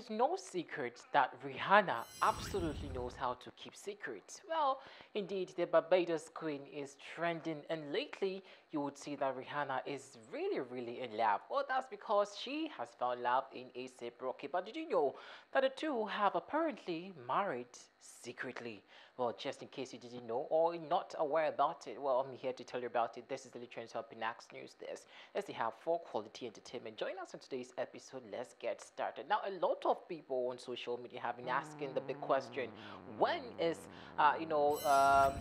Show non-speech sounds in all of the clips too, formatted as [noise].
is no secret that Rihanna absolutely knows how to keep secrets. Well, indeed, the Barbados Queen is trending, and lately you would see that Rihanna is really, really in love. Well, that's because she has found love in ASAP Rocky. But did you know that the two have apparently married secretly? Well, just in case you didn't know or not aware about it, well, I'm here to tell you about it. This is the Trends Hub Pinax News. This, let's see how for quality entertainment. Join us on today's episode. Let's get started. Now, a lot of people on social media have been asking the big question: When is, uh, you know, um,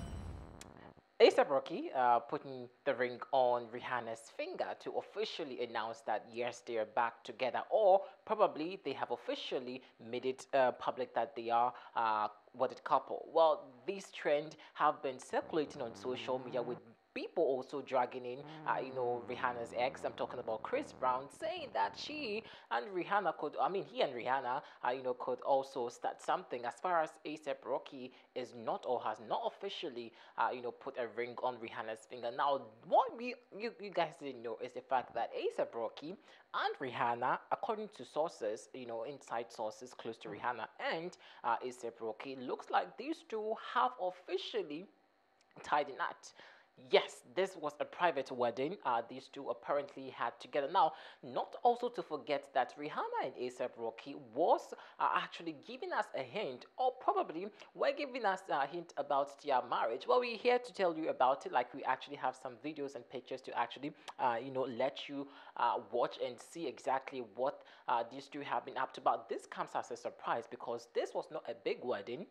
ASAP Rocky uh, putting the ring on Rihanna's finger to officially announce that yes, they are back together, or probably they have officially made it uh, public that they are uh, wedded couple. Well, these trends have been circulating on social media with people also dragging in, uh, you know, Rihanna's ex. I'm talking about Chris Brown, saying that she and Rihanna could, I mean, he and Rihanna, uh, you know, could also start something. As far as ASAP Rocky is not or has not officially, uh, you know, put a ring on Rihanna's finger. Now, what we you, you guys didn't know is the fact that ASAP Rocky and Rihanna, according to sources, you know, inside sources close to Rihanna and uh, ASAP Rocky, looks like these two have officially tied the knot. Yes, this was a private wedding. Uh, these two apparently had together. Now, not also to forget that Rihanna and ASAP Rocky was uh, actually giving us a hint, or probably were giving us a hint about their marriage. Well, we're here to tell you about it. Like we actually have some videos and pictures to actually, uh, you know, let you uh, watch and see exactly what uh, these two have been up to. But this comes as a surprise because this was not a big wedding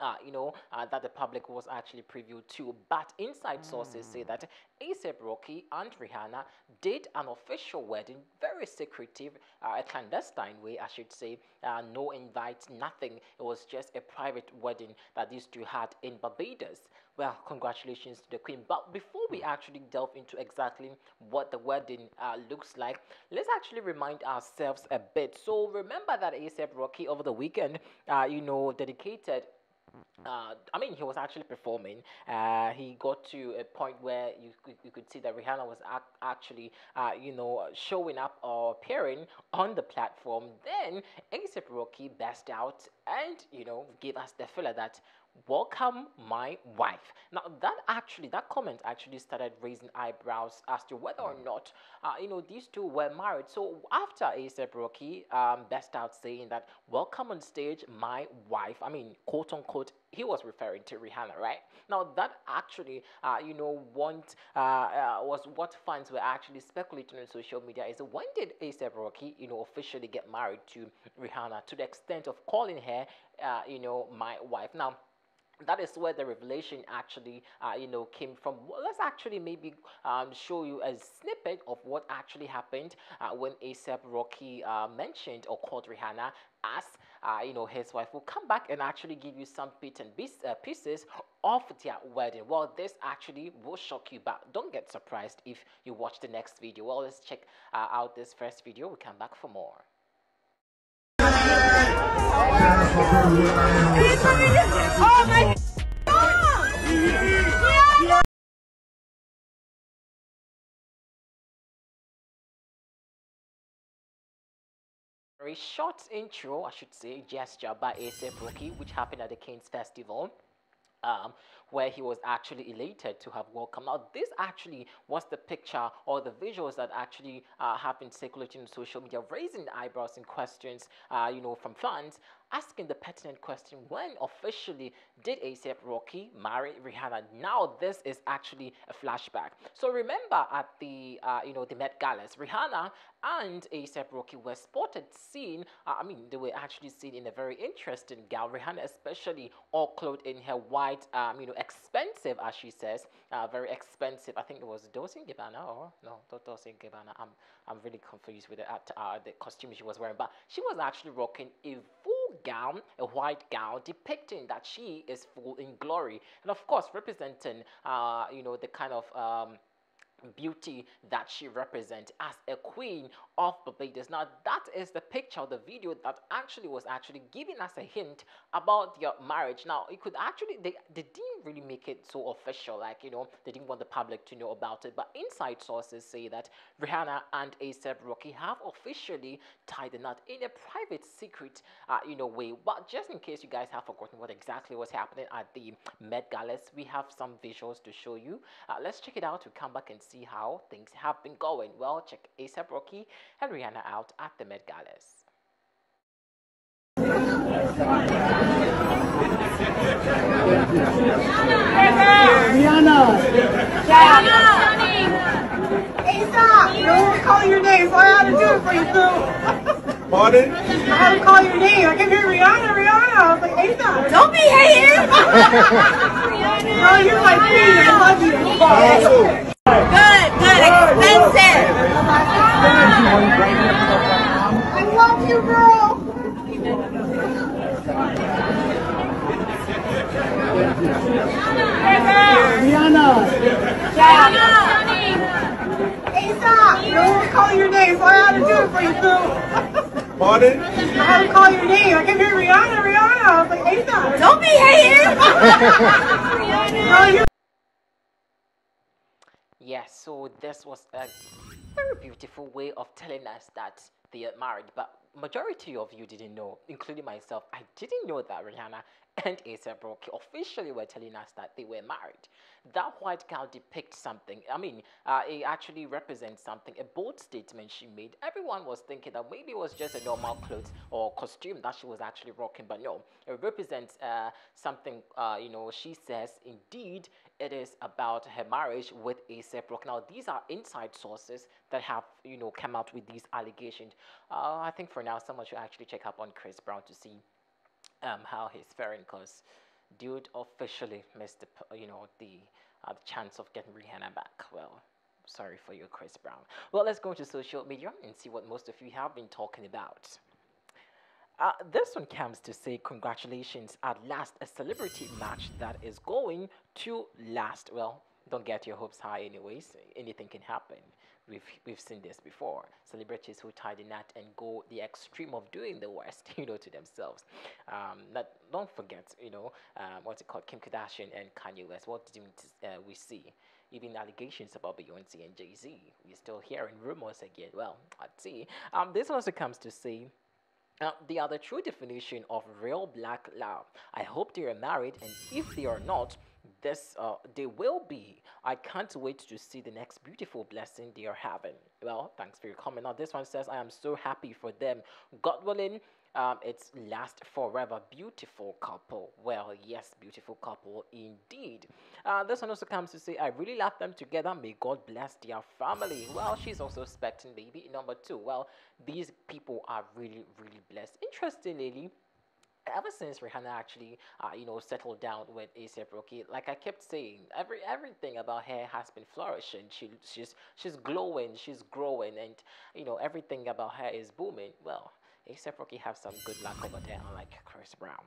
uh, you know, uh, that the public was actually privy to. But inside sources say that ASAP Rocky and Rihanna did an official wedding, very secretive, uh, a clandestine way, I should say. Uh, no invites, nothing. It was just a private wedding that these two had in Barbados. Well, congratulations to the Queen. But before we actually delve into exactly what the wedding uh, looks like, let's actually remind ourselves a bit. So remember that ASAP Rocky over the weekend, uh, you know, dedicated uh, I mean, he was actually performing. Uh, he got to a point where you, you could see that Rihanna was ac- actually, uh, you know, showing up or appearing on the platform. Then ASAP Rocky burst out and, you know, gave us the filler that welcome my wife. Now that actually that comment actually started raising eyebrows as to whether or not uh, you know these two were married. So after ASAP Rocky um, burst out saying that welcome on stage my wife. I mean quote unquote he was referring to Rihanna right? Now that actually uh, you know want uh, uh was what fans were actually speculating on social media is when did ASAP Rocky you know officially get married to Rihanna to the extent of calling her uh, you know my wife? Now that is where the revelation actually, uh, you know, came from. Let's actually maybe um, show you a snippet of what actually happened uh, when ASAP Rocky uh, mentioned or called Rihanna as, uh, you know, his wife. We'll come back and actually give you some bits and uh, pieces of their wedding. Well, this actually will shock you, but don't get surprised if you watch the next video. Well, let's check uh, out this first video. We'll come back for more. Very short intro, I should say, gesture by ASAP Rocky, which happened at the Kings Festival. Um, where he was actually elated to have welcomed. Now, this actually was the picture or the visuals that actually uh, have been circulating on social media, raising eyebrows and questions, uh, you know, from fans asking the pertinent question when officially did ASAP Rocky marry Rihanna? Now this is actually a flashback. So remember at the uh, you know the Met Galas, Rihanna and ASAP Rocky were spotted seen. Uh, I mean they were actually seen in a very interesting gown. Rihanna especially all clothed in her white um, you know expensive as she says, uh, very expensive. I think it was Dolce Gabbana or no, not Dolce Gabbana. I'm I'm really confused with the, uh, the costume she was wearing, but she was actually rocking a full gown, a white gown, depicting that she is full in glory, and of course representing, uh, you know, the kind of um, beauty that she represents as a queen of the Barbados. Now that is the picture, of the video that actually was actually giving us a hint about their marriage. Now it could actually they, they didn't really make it so official, like you know they didn't want the public to know about it. But inside sources say that Rihanna and ASAP Rocky have officially tied the knot in a private, secret, uh, you know way. But just in case you guys have forgotten what exactly was happening at the Met Galas, we have some visuals to show you. Uh, let's check it out. We come back and see how things have been going. Well, check ASAP Rocky and Rihanna out at the Met Galas. Rihanna. Rihanna. Stop. You don't call your name, so I had to do it for you, too. Pardon? I had to call your name. I kept hearing Rihanna, Rihanna. I was like, ASAP. Don't be hating. [laughs] no, you're my queen. I love you. Good, good, expensive. I love you, girl. Rihanna. Rihanna. ASAP. You don't call your name, so I had to do it for you, too. Pardon? I had to call your name. I kept hearing Rihanna, Rihanna. I was like, ASAP. Don't be hating. [laughs] No, Yes, so this was a very beautiful way of telling us that they are married, but majority of you didn't know, including myself. I didn't know that Rihanna [laughs] and ASAP Rocky officially were telling us that they were married. That white cow depicts something. I mean, uh, it actually represents something, a bold statement she made. Everyone was thinking that maybe it was just a normal clothes or costume that she was actually rocking, but no, it represents uh, something, uh, you know, she says, indeed, it is about her marriage with ASAP Rocky. Now, these are inside sources that have, you know, come out with these allegations. Uh, I think for now, someone should actually check up on Chris Brown to see um, how he's faring, because dude officially missed the, you know, the, uh, chance of getting Rihanna back. Well, sorry for you, Chris Brown. Well, let's go to social media and see what most of you have been talking about. Uh, this one comes to say congratulations at last a celebrity match that is going to last well don't get your hopes high anyways anything can happen we've we've seen this before celebrities who tie the knot and go the extreme of doing the worst [laughs] you know to themselves um not, don't forget you know um, what's it called kim kardashian and kanye west what did we, uh, we see even allegations about Beyonce and Jay Z. We're still hearing rumors again. Well, let's see. Um, this also comes to say uh, the other true definition of real black love. I hope they are married, and if they are not, this uh, they will be. I can't wait to see the next beautiful blessing they are having. Well, thanks for your comment. Now, this one says, I am so happy for them. God willing, um, it's last forever. Beautiful couple. Well, yes, beautiful couple indeed. Uh, this one also comes to say, I really love them together. May God bless their family. Well, she's also expecting baby number two. Well, these people are really, really blessed. Interestingly, ever since Rihanna actually, uh, you know, settled down with ASAP Rocky, like I kept saying, every everything about her has been flourishing. She she's she's glowing, she's growing, and you know everything about her is booming. Well, ASAP Rocky have some good luck over there, unlike Chris Brown.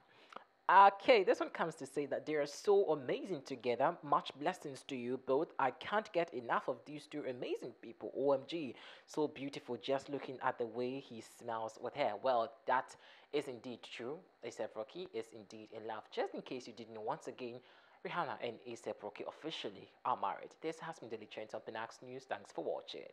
Okay, this one comes to say that they are so amazing together. Much blessings to you both. I can't get enough of these two amazing people. OMG, so beautiful just looking at the way he smells with her. Well, that is indeed true. ASAP Rocky is indeed in love. Just in case you didn't know, once again, Rihanna and ASAP Rocky officially are married. This has been Daily Trends on Pinax News. Thanks for watching.